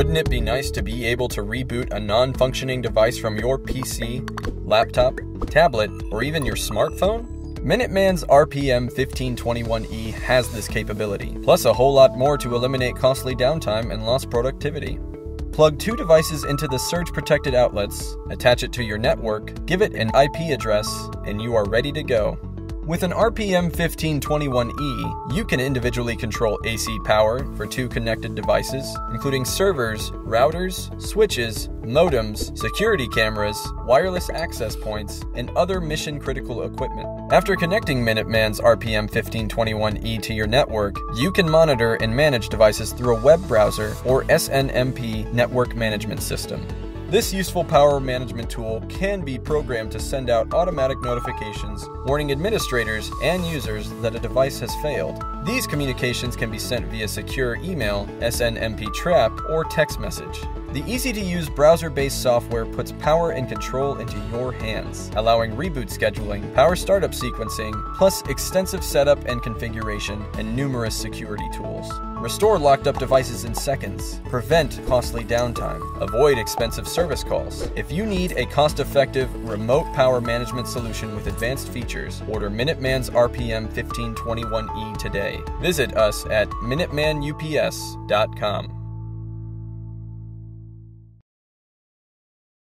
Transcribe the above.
Wouldn't it be nice to be able to reboot a non functioning device from your PC, laptop, tablet, or even your smartphone? Minuteman's RPM 1521E has this capability, plus a whole lot more to eliminate costly downtime and lost productivity. Plug two devices into the surge protected outlets, attach it to your network, give it an IP address, and you are ready to go. With an RPM 1521E, you can individually control AC power for two connected devices, including servers, routers, switches, modems, security cameras, wireless access points, and other mission critical equipment. After connecting Minuteman's RPM 1521E to your network, you can monitor and manage devices through a web browser or SNMP network management system. This useful power management tool can be programmed to send out automatic notifications warning administrators and users that a device has failed. These communications can be sent via secure email, SNMP trap, or text message. The easy to use browser based software puts power and control into your hands, allowing reboot scheduling, power startup sequencing, plus extensive setup and configuration, and numerous security tools. Restore locked up devices in seconds. Prevent costly downtime. Avoid expensive service calls. If you need a cost effective remote power management solution with advanced features, order Minuteman's RPM 1521E today. Visit us at MinutemanUPS.com.